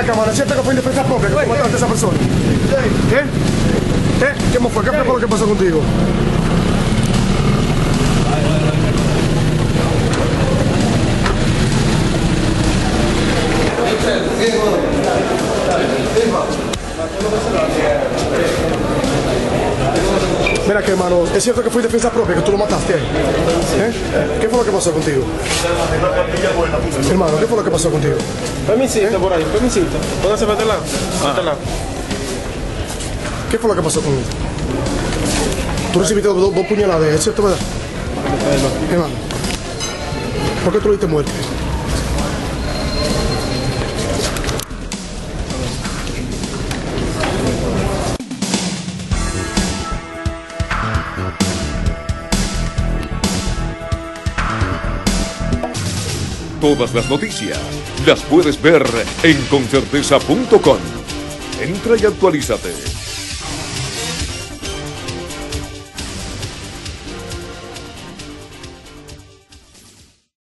Ven acá, mano, siento que fue en defensa propia que tú mataste a esa persona. ¿Eh? ¿Eh? ¿Qué fue? ¿Qué fue lo que pasó Mira que hermano, es cierto que fue en defensa propia que tú lo mataste. ¿Eh? ¿Qué fue lo que pasó contigo? Hermano, ¿qué fue lo que pasó contigo? Permisito por ahí, permisito. Póngase para este lado. Para este lado. ¿Qué fue lo que pasó contigo? Tú recibiste dos, dos puñaladas, ¿es cierto, verdad? Hermano, ¿por qué tú le diste muerte? Todas las noticias las puedes ver en concerteza.com. Entra y actualízate.